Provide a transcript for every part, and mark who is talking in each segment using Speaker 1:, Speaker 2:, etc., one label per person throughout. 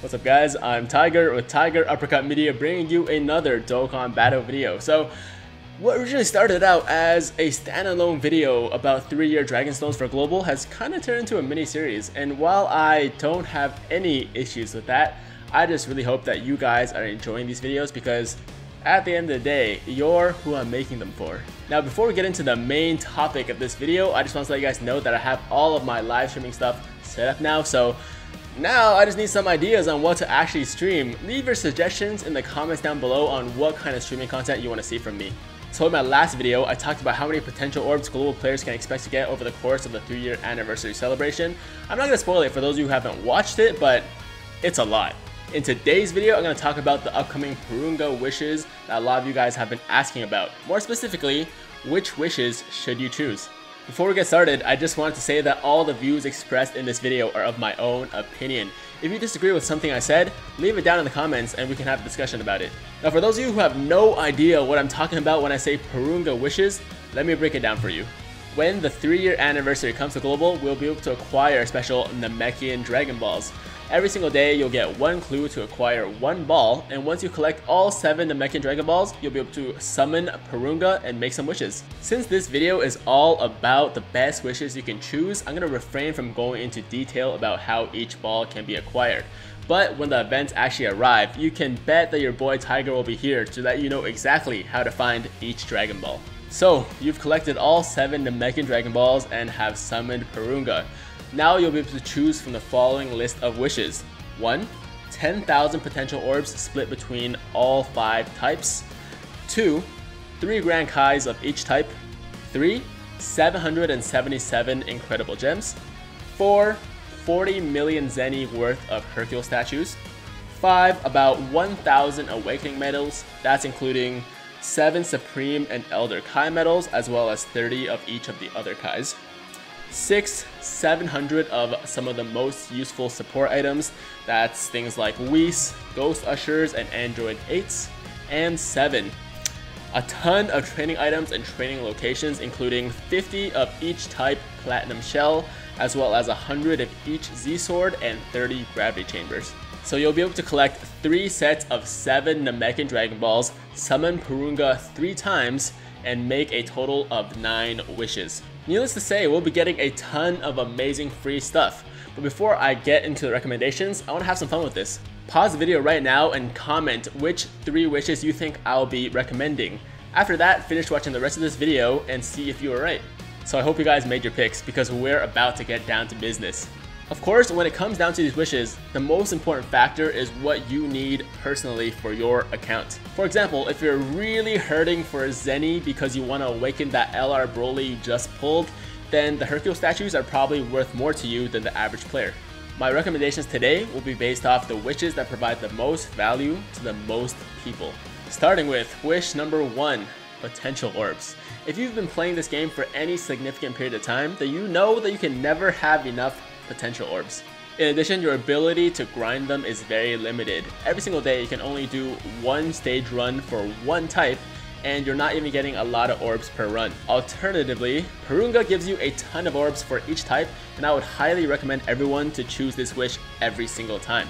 Speaker 1: What's up guys, I'm Tiger with Tiger Uppercut Media bringing you another Dokkan Battle video. So, what originally started out as a standalone video about 3-year Dragonstones for Global has kind of turned into a mini-series, and while I don't have any issues with that, I just really hope that you guys are enjoying these videos because at the end of the day, you're who I'm making them for. Now before we get into the main topic of this video, I just want to let you guys know that I have all of my live streaming stuff set up now, so now I just need some ideas on what to actually stream. Leave your suggestions in the comments down below on what kind of streaming content you want to see from me. So in my last video, I talked about how many potential orbs global players can expect to get over the course of the 3 year anniversary celebration. I'm not going to spoil it for those of you who haven't watched it, but it's a lot. In today's video, I'm going to talk about the upcoming Porunga wishes that a lot of you guys have been asking about. More specifically, which wishes should you choose? Before we get started, I just wanted to say that all the views expressed in this video are of my own opinion. If you disagree with something I said, leave it down in the comments and we can have a discussion about it. Now for those of you who have no idea what I'm talking about when I say Porunga wishes, let me break it down for you. When the 3 year anniversary comes to global, we'll be able to acquire special Namekian Dragon Balls. Every single day, you'll get one clue to acquire one ball, and once you collect all 7 Namekian Dragon Balls, you'll be able to summon Porunga and make some wishes. Since this video is all about the best wishes you can choose, I'm going to refrain from going into detail about how each ball can be acquired. But when the events actually arrive, you can bet that your boy Tiger will be here to let you know exactly how to find each Dragon Ball. So, you've collected all 7 Namekian Dragon Balls and have summoned Porunga. Now you'll be able to choose from the following list of wishes. 1. 10,000 potential orbs split between all 5 types. 2. 3 Grand Kais of each type. 3. 777 incredible gems. 4. 40 million Zeni worth of Hercule statues. 5. About 1,000 Awakening medals, that's including 7 Supreme and Elder Kai medals, as well as 30 of each of the other Kais. 6, 700 of some of the most useful support items. That's things like Whis, Ghost Ushers, and Android 8s. And 7, a ton of training items and training locations, including 50 of each type Platinum Shell, as well as 100 of each Z-Sword and 30 Gravity Chambers. So you'll be able to collect 3 sets of 7 Namekian Dragon Balls, summon Porunga 3 times, and make a total of 9 wishes. Needless to say, we'll be getting a ton of amazing free stuff. But before I get into the recommendations, I want to have some fun with this. Pause the video right now and comment which 3 wishes you think I'll be recommending. After that, finish watching the rest of this video and see if you were right. So I hope you guys made your picks because we're about to get down to business. Of course, when it comes down to these wishes, the most important factor is what you need personally for your account. For example, if you're really hurting for Zeni because you want to awaken that LR Broly you just pulled, then the Hercule statues are probably worth more to you than the average player. My recommendations today will be based off the wishes that provide the most value to the most people. Starting with wish number one, potential orbs. If you've been playing this game for any significant period of time, then you know that you can never have enough potential orbs. In addition, your ability to grind them is very limited. Every single day you can only do one stage run for one type and you're not even getting a lot of orbs per run. Alternatively, Porunga gives you a ton of orbs for each type and I would highly recommend everyone to choose this wish every single time.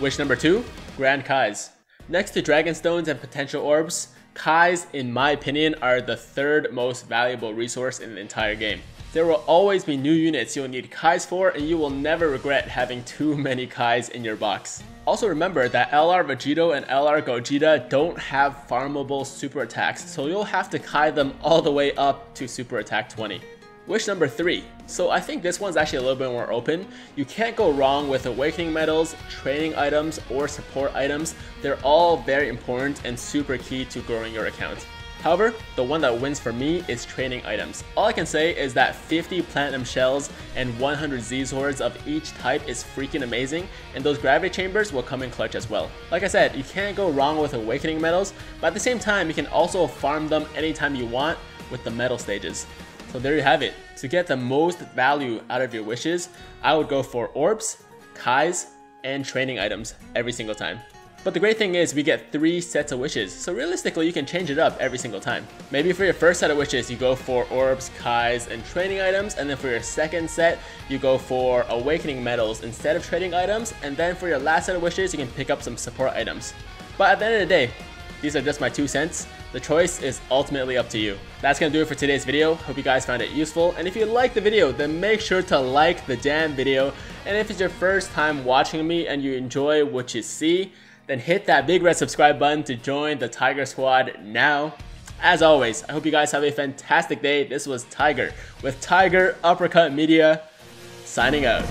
Speaker 1: Wish number 2, Grand Kais. Next to Dragon Stones and potential orbs, Kais, in my opinion, are the third most valuable resource in the entire game. There will always be new units you'll need Kais for and you will never regret having too many Kais in your box. Also remember that LR Vegito and LR Gogeta don't have farmable super attacks, so you'll have to Kai them all the way up to super attack 20. Wish number 3. So I think this one's actually a little bit more open. You can't go wrong with awakening medals, training items, or support items. They're all very important and super key to growing your account. However, the one that wins for me is training items. All I can say is that 50 Platinum Shells and 100 Z-Swords of each type is freaking amazing, and those Gravity Chambers will come in clutch as well. Like I said, you can't go wrong with Awakening Medals, but at the same time, you can also farm them anytime you want with the medal stages. So there you have it. To get the most value out of your wishes, I would go for Orbs, Kais, and training items every single time. But the great thing is we get three sets of wishes, so realistically you can change it up every single time. Maybe for your first set of wishes you go for orbs, kais, and training items, and then for your second set you go for awakening medals instead of trading items, and then for your last set of wishes you can pick up some support items. But at the end of the day, these are just my two cents. The choice is ultimately up to you. That's gonna do it for today's video. Hope you guys found it useful. And if you liked the video, then make sure to like the damn video. And if it's your first time watching me and you enjoy what you see, then hit that big red subscribe button to join the Tiger Squad now. As always, I hope you guys have a fantastic day. This was Tiger with Tiger Uppercut Media, signing out.